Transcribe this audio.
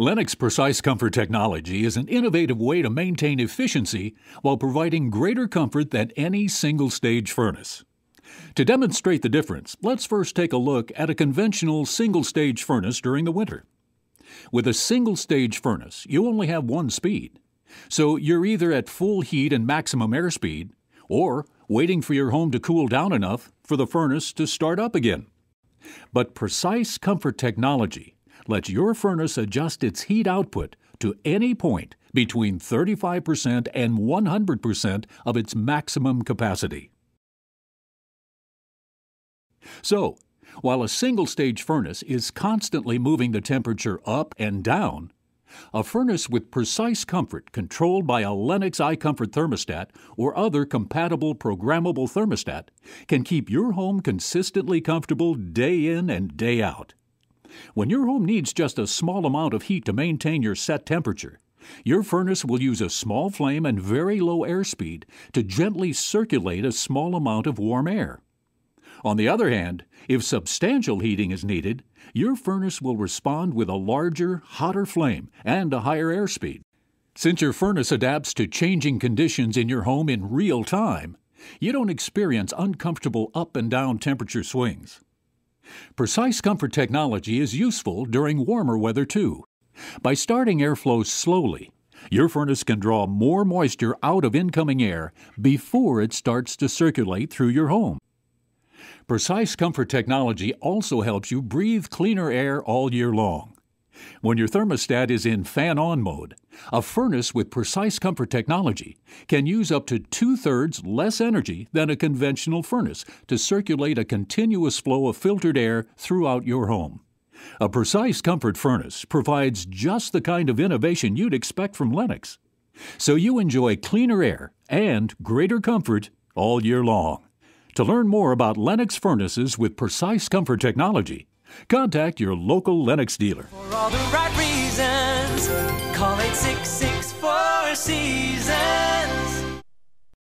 Lennox Precise Comfort technology is an innovative way to maintain efficiency while providing greater comfort than any single stage furnace. To demonstrate the difference, let's first take a look at a conventional single stage furnace during the winter. With a single stage furnace, you only have one speed. So you're either at full heat and maximum airspeed, or waiting for your home to cool down enough for the furnace to start up again. But Precise Comfort technology lets your furnace adjust its heat output to any point between 35% and 100% of its maximum capacity. So, while a single stage furnace is constantly moving the temperature up and down, a furnace with precise comfort controlled by a Lennox iComfort thermostat or other compatible programmable thermostat can keep your home consistently comfortable day in and day out. When your home needs just a small amount of heat to maintain your set temperature, your furnace will use a small flame and very low airspeed to gently circulate a small amount of warm air. On the other hand, if substantial heating is needed, your furnace will respond with a larger, hotter flame and a higher airspeed. Since your furnace adapts to changing conditions in your home in real time, you don't experience uncomfortable up and down temperature swings. Precise comfort technology is useful during warmer weather too. By starting airflow slowly, your furnace can draw more moisture out of incoming air before it starts to circulate through your home. Precise comfort technology also helps you breathe cleaner air all year long. When your thermostat is in fan on mode, a furnace with precise comfort technology can use up to two thirds less energy than a conventional furnace to circulate a continuous flow of filtered air throughout your home. A precise comfort furnace provides just the kind of innovation you'd expect from Lennox. So you enjoy cleaner air and greater comfort all year long. To learn more about Lennox furnaces with precise comfort technology, Contact your local Lennox dealer. For all the right reasons, call 866 Seasons.